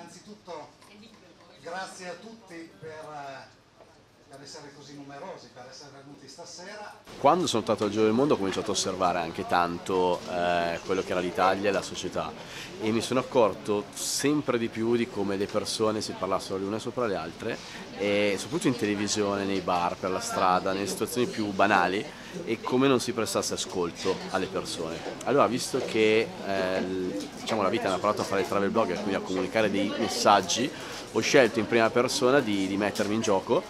Innanzitutto grazie a tutti per, eh, per essere così numerosi, per essere venuti stasera. Quando sono stato al Giro del Mondo ho cominciato a osservare anche tanto eh, quello che era l'Italia e la società e mi sono accorto sempre di più di come le persone si parlassero le une sopra le altre e soprattutto in televisione, nei bar, per la strada, nelle situazioni più banali e come non si prestasse ascolto alle persone. Allora, visto che eh, diciamo, la vita mi ha provato a fare il travel blogger, quindi a comunicare dei messaggi, ho scelto in prima persona di, di mettermi in gioco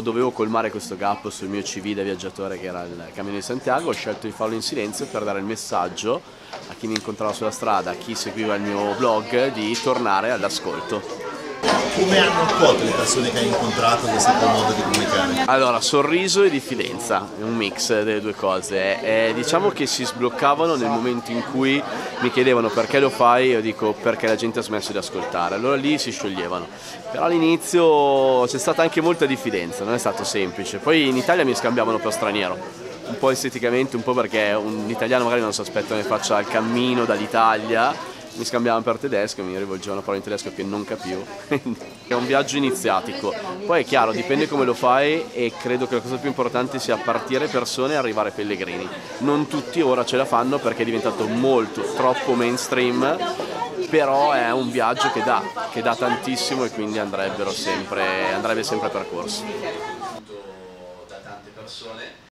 dovevo colmare questo gap sul mio CV da viaggiatore che era il Cammino di Santiago, ho scelto di farlo in silenzio per dare il messaggio a chi mi incontrava sulla strada, a chi seguiva il mio blog di tornare all'ascolto come hanno accolto le persone che hai incontrato questo tuo modo di comunicare? Allora, sorriso e diffidenza, un mix delle due cose. Eh, diciamo che si sbloccavano nel momento in cui mi chiedevano perché lo fai, io dico perché la gente ha smesso di ascoltare, allora lì si scioglievano. Però all'inizio c'è stata anche molta diffidenza, non è stato semplice. Poi in Italia mi scambiavano per straniero un po' esteticamente, un po' perché un italiano magari non si aspetta che faccia il cammino dall'Italia mi scambiavano per tedesco, mi rivolgevano parole in tedesco che non capivo. è un viaggio iniziatico. Poi è chiaro, dipende come lo fai e credo che la cosa più importante sia partire persone e arrivare pellegrini. Non tutti ora ce la fanno perché è diventato molto, troppo mainstream, però è un viaggio che dà, che dà tantissimo e quindi andrebbero sempre, andrebbe sempre percorso.